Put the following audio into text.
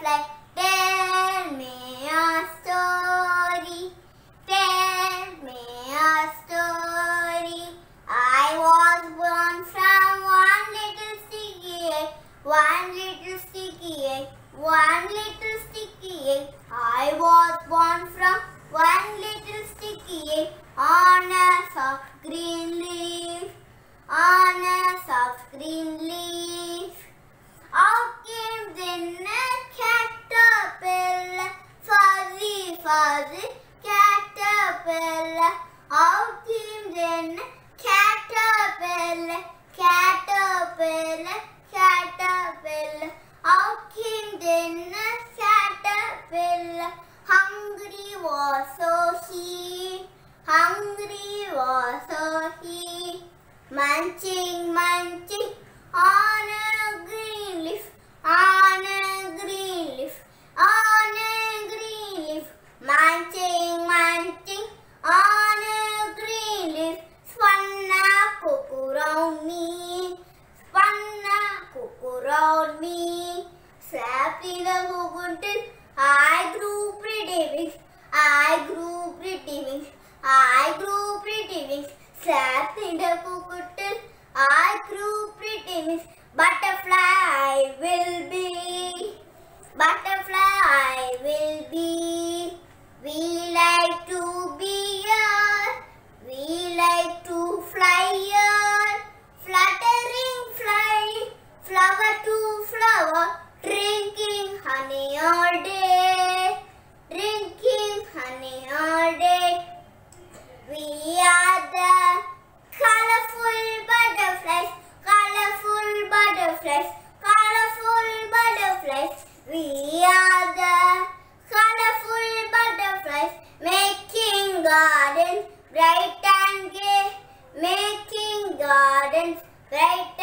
butterfly, tell me a story. Tell me a story. I was born from one little sticky egg, one little sticky egg, one little fuzzy, caterpillar. Out came then caterpillar, caterpillar, caterpillar. Out came then caterpillar. Hungry was so he, hungry was so he. Munching, munching I grew pretty wings, I grew pretty wings, I grew pretty wings. In the cocoon I grew pretty wings. Butterfly I will be, butterfly I will be. We like to butterflies, colorful butterflies. We are the colorful butterflies, making gardens bright and gay, making gardens bright